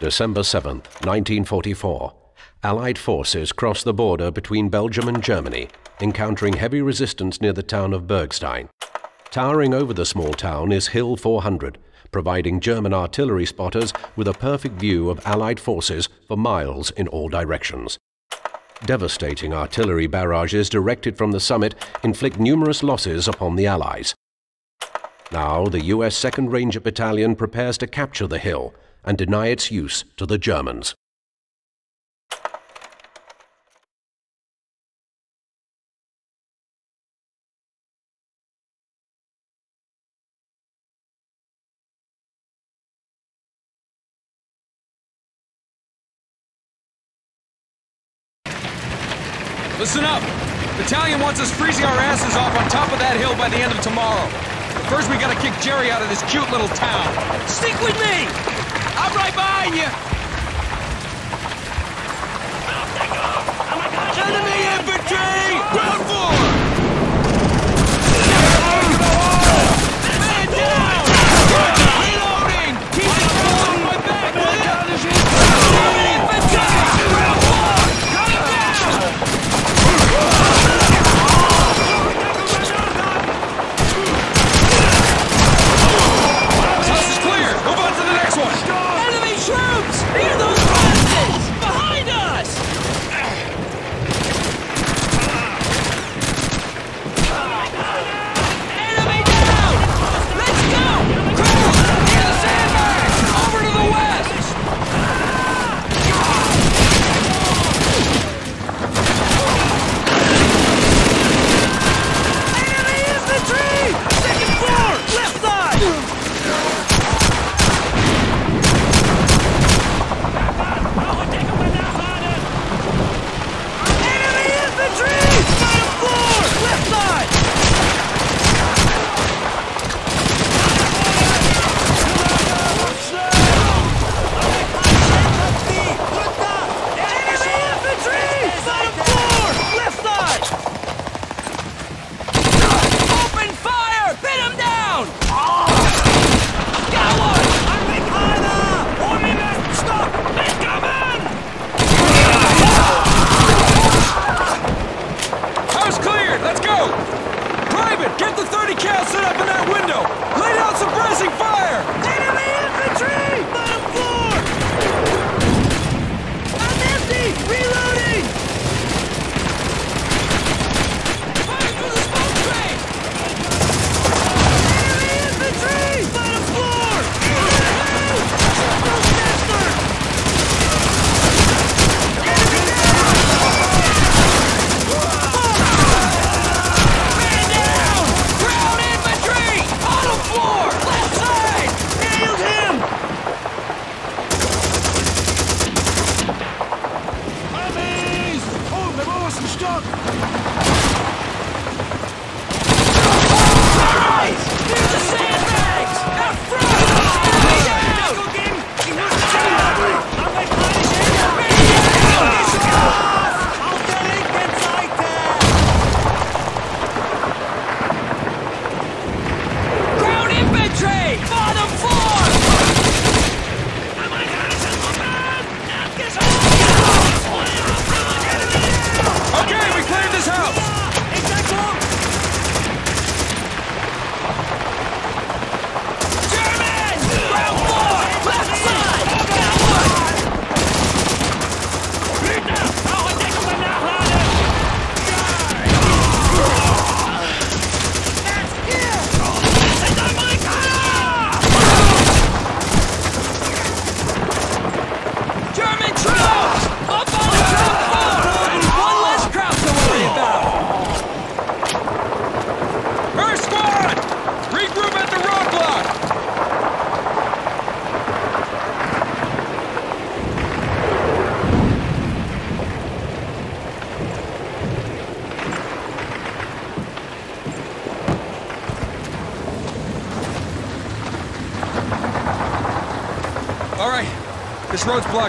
December 7, 1944. Allied forces crossed the border between Belgium and Germany, encountering heavy resistance near the town of Bergstein. Towering over the small town is Hill 400, providing German artillery spotters with a perfect view of Allied forces for miles in all directions. Devastating artillery barrages directed from the summit inflict numerous losses upon the Allies. Now, the US 2nd Ranger Battalion prepares to capture the hill and deny its use to the Germans. Listen up! Battalion wants us freezing our asses off on top of that hill by the end of tomorrow. First we gotta kick Jerry out of this cute little town. Stick with me! I'm right behind you! Enemy infantry! Stopp! Near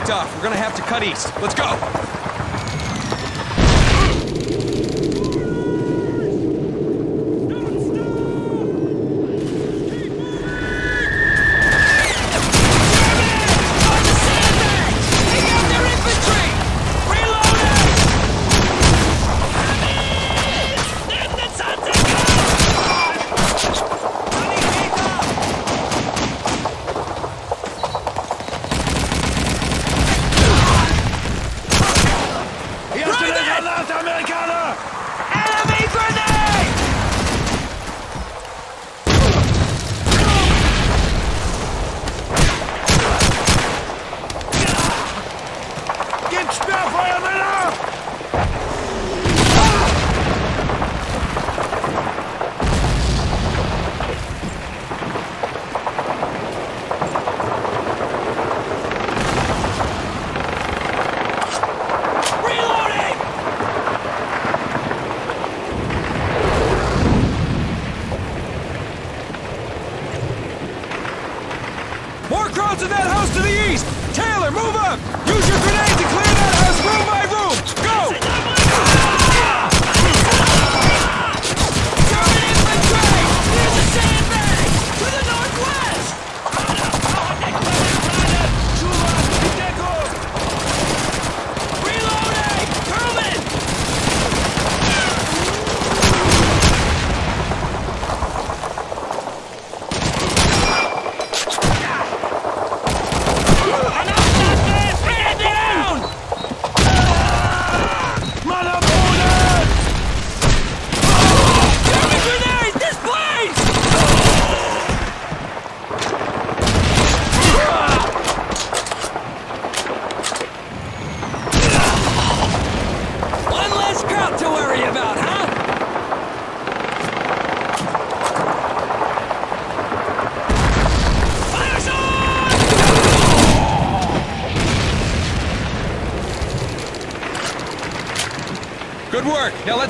off. We're gonna have to cut east. Let's go!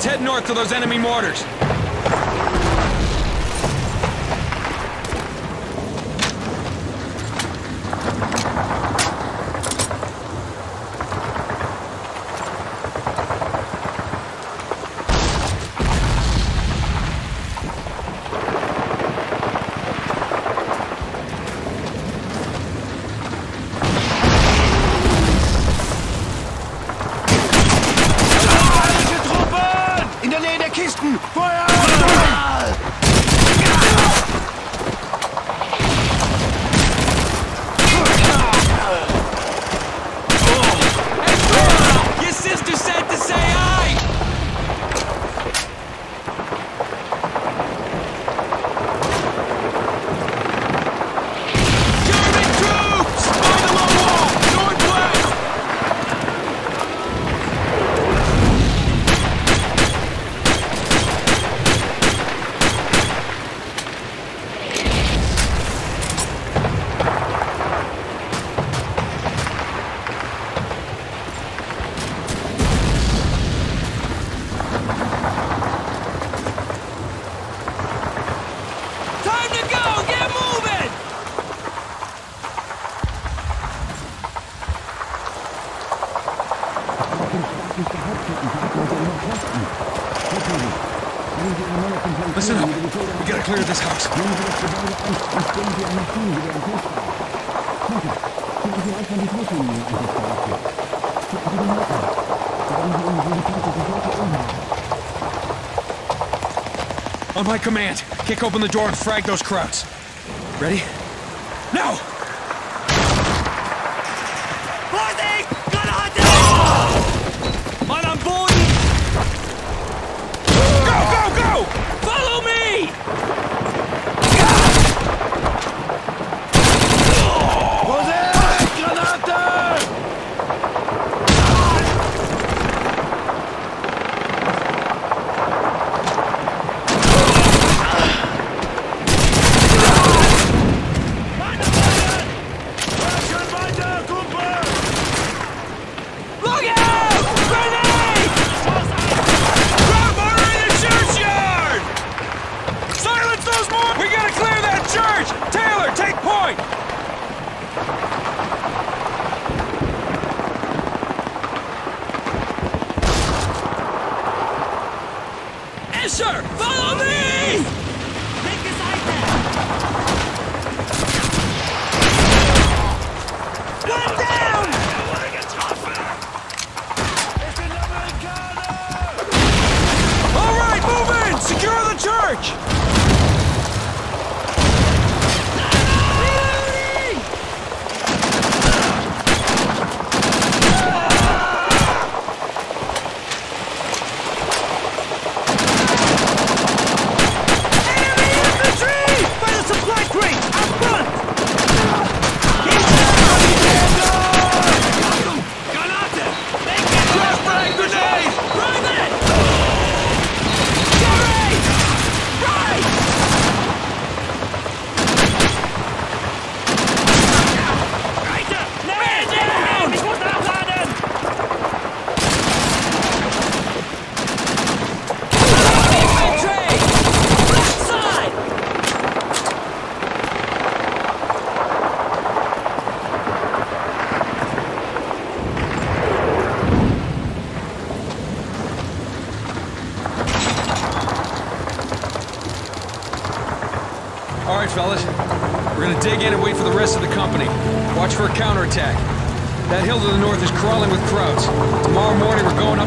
head north to those enemy mortars. my command. Kick open the door and frag those Krauts. Ready? No! Man on! Go, go, go! Follow me!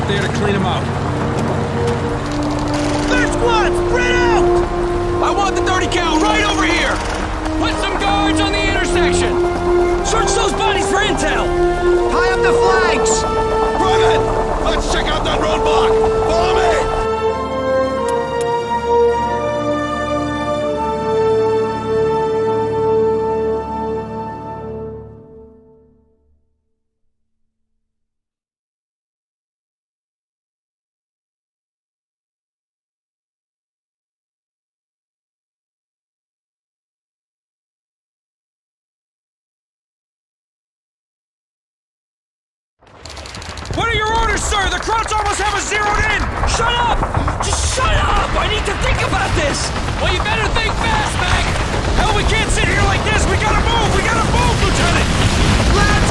There to clean them out. First one, spread out! I want the 30 cal right over here! Put some guards on the intersection! Search those bodies for intel! Tie up the flags! Private! Let's check out that roadblock! Krauts almost have us zeroed in! Shut up! Just shut up! I need to think about this! Well, you better think fast, Mac! Hell, we can't sit here like this! We gotta move! We gotta move, Lieutenant! Let's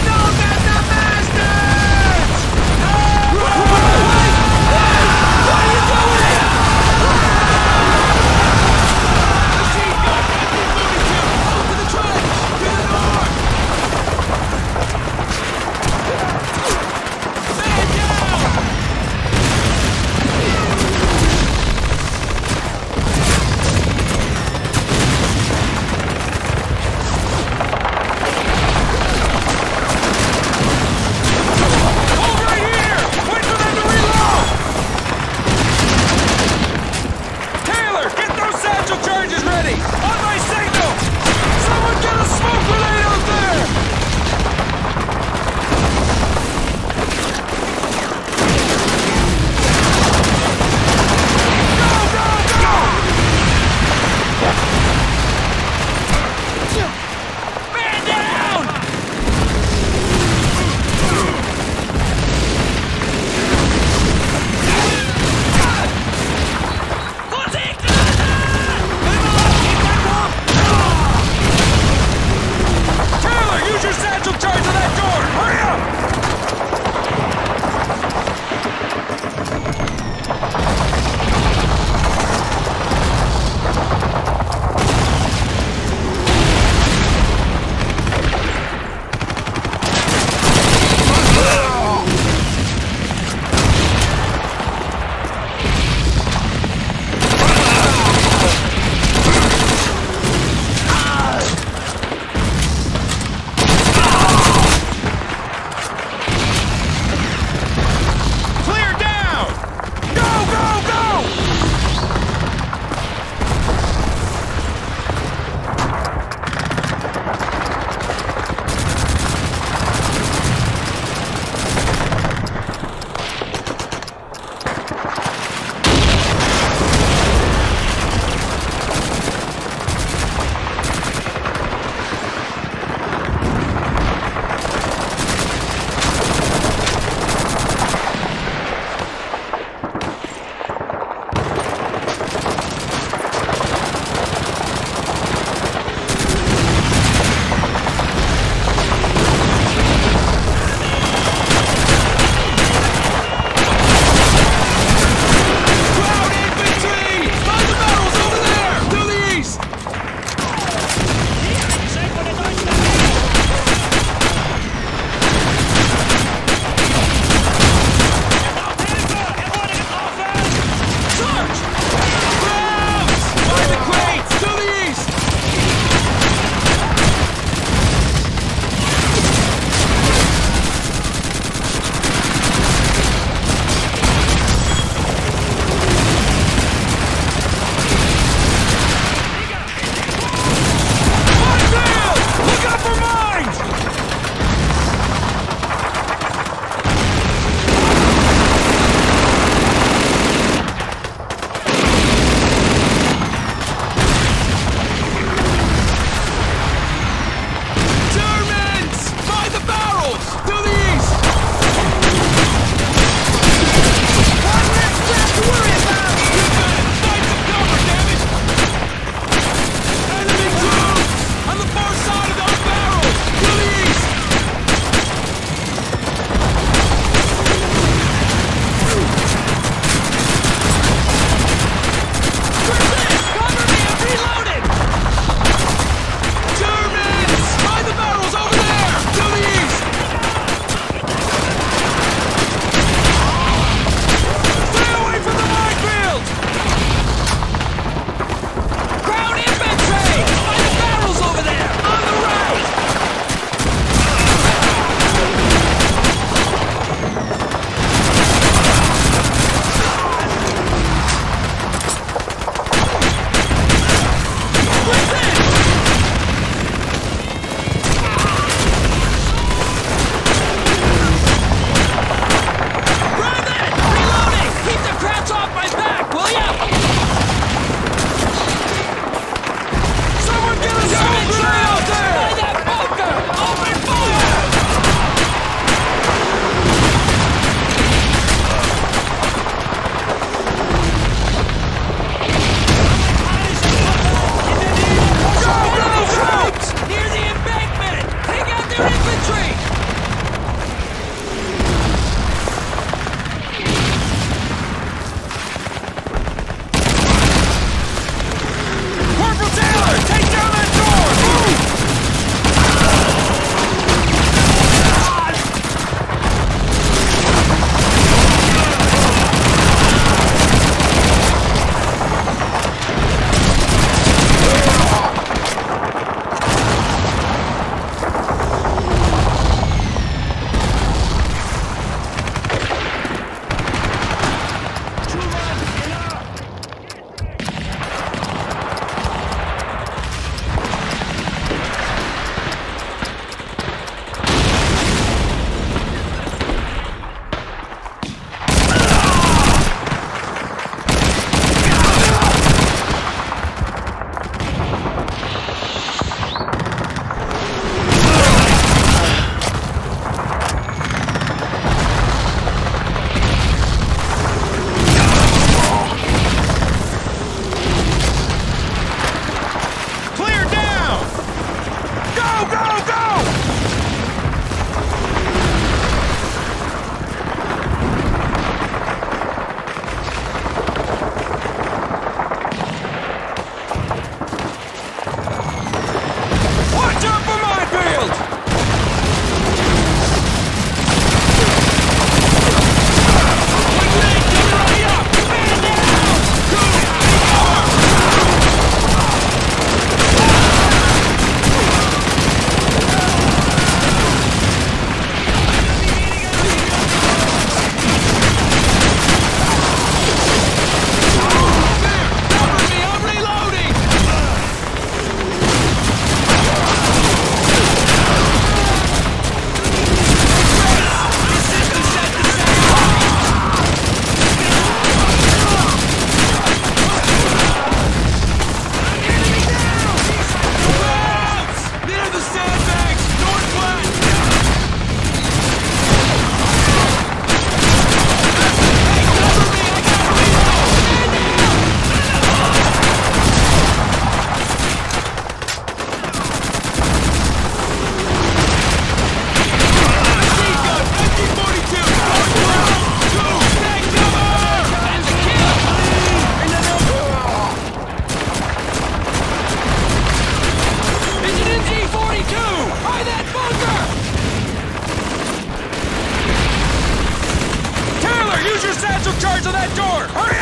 Eyes on that door! Hurry!